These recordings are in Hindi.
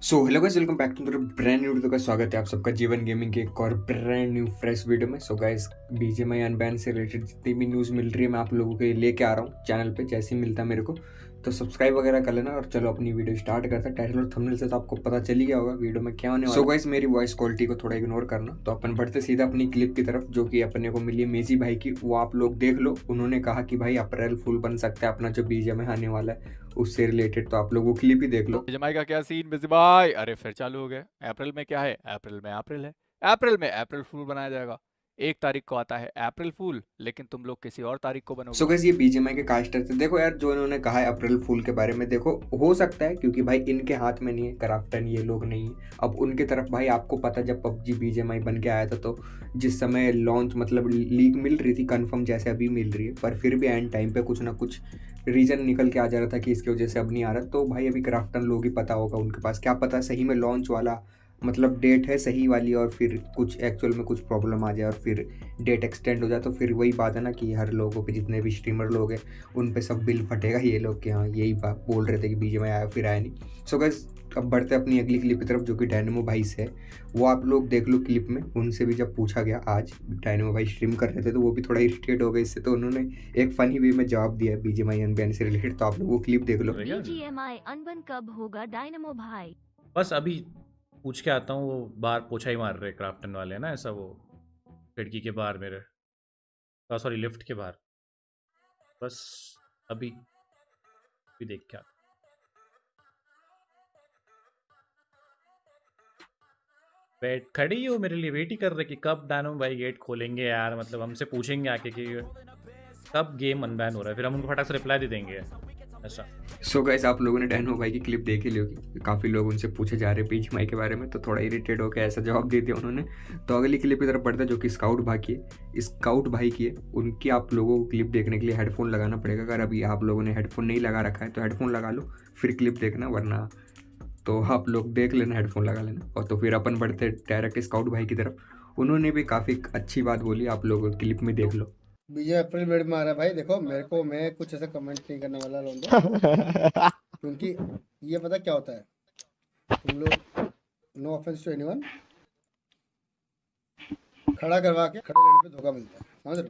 So hello guys welcome back to मेरे ब्रांड न्यू वीडियो का स्वागत है आप सबका जीवन गेमिंग के एक और ब्रांड न्यू फ्रेश वीडियो में। सो गाइस बीजेमआई अनबैन से रिलेटेड जितनी भी न्यूज़ मिल रही है, मैं आप लोगों के लिए लेके आ रहा हूँ चैनल पे, जैसे ही मिलता है मेरे को। तो सब्सक्राइब वगैरह कर लेना और चलो अपनी वीडियो स्टार्ट करते हैं। टाइटल और थंबनेल से तो आपको पता चल ही गया होगा वीडियो में क्या होने वाला सो गाइस मेरी वॉइस क्वालिटी को थोड़ा इग्नोर करना। तो अपन बढ़ते सीधा अपनी क्लिप की तरफ़ जो कि अपने को मिली मेजी भाई की वो आप लोग देख लो। उन्होंने कहा कि भाई अप्रैल फुल बन सकता है अपना जो बीजेम आने वाला है उससे रिलेटेड तो आप लोग वो क्लिप ही देख लो। जमाई का क्या सीन बिज़ी भाई? अरे फिर चालू हो गया। अप्रैल में क्या है? अप्रैल में अप्रैल है। अप्रैल में अप्रैल फूल बनाया जाएगा। एक तारीख को आता है अप्रैल फूल, लेकिन तुम लोग किसी और तारीख को बनोगे। सो so ये बीजेमआई के कास्टर थे। देखो यार, जो इन्होंने कहा है अप्रैल फूल के बारे में, देखो, हो सकता है, क्योंकि भाई इनके हाथ में नहीं है क्राफ्टन ये लोग नहीं है। अब उनके तरफ़ भाई आपको पता, जब पबजी बीजेमआई बन के आया था तो जिस समय लॉन्च मतलब लीक मिल रही थी कन्फर्म जैसे अभी मिल रही है, पर फिर भी एंड टाइम पे कुछ ना कुछ रीज़न निकल के आ जा रहा था कि इसकी वजह से अब नहीं आ रहा। तो भाई अभी क्राफ्टन लोग ही पता होगा, उनके पास क्या पता सही में लॉन्च वाला मतलब डेट है सही वाली और फिर कुछ एक्चुअल में कुछ प्रॉब्लम आ जाए और फिर डेट एक्सटेंड हो जाए तो फिर वही बात है ना कि हर लोगों पे जितने भी स्ट्रीमर लोग हैं उन पे सब बिल फटेगा ये लोग कि हाँ यही बात बोल रहे थे कि बीजे में आया फिर आया नहीं। सो so गैस अब बढ़ते अपनी अगली क्लिप की तरफ़ जो कि डायनेमो भाई से है। वो आप लोग देख लो क्लिप में उनसे भी जब पूछा गया आज डायनेमो भाई स्ट्रीम कर रहे थे तो वो भी थोड़ा इरिटेट हो गए। इससे तो उन्होंने एक फनी वे में जवाब दिया है बीजेमआई अनबैन से रिलेटेड तो आप लोग वो क्लिप देख लो। बीजीएमआई अनबन कब होगा डायनेमो भाई? बस अभी पूछ के आता हूँ, वो बाहर पोछा ही मार रहे क्राफ्टन वाले, है ना, ऐसा वो खिड़की के बाहर मेरे। सॉरी लिफ्ट के बाहर। बस, अभी भी देख के आता वेट खड़ी हो मेरे लिए वेट ही कर रहे कि कब डानो भाई गेट खोलेंगे यार मतलब हमसे पूछेंगे आके कि कब गेम अनबैन हो रहा है, फिर हम उनको फटाक से रिप्लाई दे देंगे। ऐसा। सो गाइस आप लोगों ने डैनो भाई की क्लिप देखी ली होगी। काफ़ी लोग उनसे पूछे जा रहे हैं पीच माई के बारे में तो थोड़ा इरिटेट होकर ऐसा जवाब दे दिया उन्होंने। तो अगली क्लिप की तरफ़ बढ़ता जो कि स्काउट भाई की है। स्काउट भाई की है, उनकी आप लोगों को क्लिप देखने के लिए हेडफोन लगाना पड़ेगा। अगर अभी आप लोगों ने हेडफोन नहीं लगा रखा है तो हेडफोन लगा लो, फिर क्लिप देखना, वरना तो आप लोग देख लेना हेडफोन लगा लेना। और तो फिर अपन बढ़ते डायरेक्ट स्काउट भाई की तरफ़। उन्होंने भी काफ़ी अच्छी बात बोली, आप लोग क्लिप में देख लो। बीजे अप्रैल मेड में आ रहा है भाई। देखो मेरे को मैं कुछ ऐसा कमेंट नहीं करने वाला रहूँगा क्योंकि ये पता क्या होता है? तुम लोग नो ऑफेंस टू एनीवन खड़ा करवा के खड़े लड़ने पे धोखा मिलता है। समझ रहे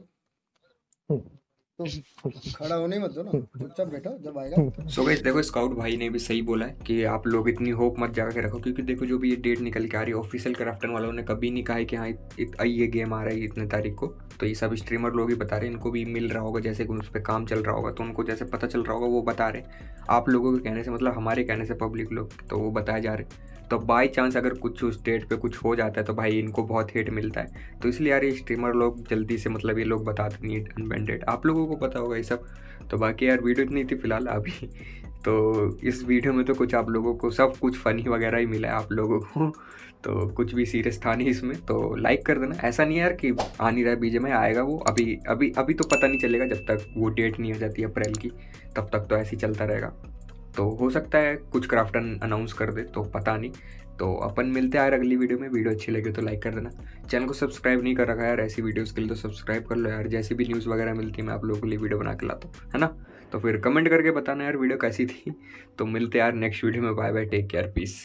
हो? तो खड़ा होने मत दो ना चुपचाप बैठो जब आएगा। सो गाइस देखो स्काउट भाई ने भी सही बोला है कि आप लोग इतनी होप मत जगा के रखो क्योंकि देखो जो भी ये डेट निकल के आ रही है ऑफिशियल क्राफ्टन वालों ने कभी नहीं कहा है कि हाँ ये गेम आ रहा है इतने तारीख को। तो ये सब स्ट्रीमर लोग ही बता रहे हैं इनको भी मिल रहा होगा जैसे उस पर काम चल रहा होगा तो उनको जैसे पता चल रहा होगा वो बता रहे हैं। आप लोगों के कहने से मतलब हमारे कहने से पब्लिक लोग तो वो बताए जा रहे तो बाई चांस अगर कुछ उस डेट पे कुछ हो जाता है तो भाई इनको बहुत हेट मिलता है। तो इसलिए यार ये स्ट्रीमर लोग जल्दी से मतलब ये लोग बताते नहीं अनबेंडेड आप लोगों को पता होगा ये सब। तो बाकी यार वीडियो इतनी थी फ़िलहाल अभी। तो इस वीडियो में तो कुछ आप लोगों को सब कुछ फ़नी वगैरह ही मिला है आप लोगों को। तो कुछ भी सीरियस था नहीं इसमें। तो लाइक कर देना। ऐसा नहीं यार कि आ नहीं रहा है बीजे में, आएगा वो। अभी अभी अभी तो पता नहीं चलेगा जब तक वो डेट नहीं हो जाती अप्रैल की, तब तक तो ऐसे ही चलता रहेगा। तो हो सकता है कुछ क्राफ्टन अनाउंस कर दे तो पता नहीं। तो अपन मिलते हैं यार अगली वीडियो में। वीडियो अच्छी लगे तो लाइक कर देना। चैनल को सब्सक्राइब नहीं कर रखा यार ऐसी वीडियोज़ के लिए तो सब्सक्राइब कर लो यार। जैसी भी न्यूज़ वगैरह मिलती है, मैं आप लोगों के लिए वीडियो बना के लाता हूँ, है ना? तो फिर कमेंट करके बताना यार वीडियो कैसी थी। तो मिलते यार नेक्स्ट वीडियो में। Bye bye take care peace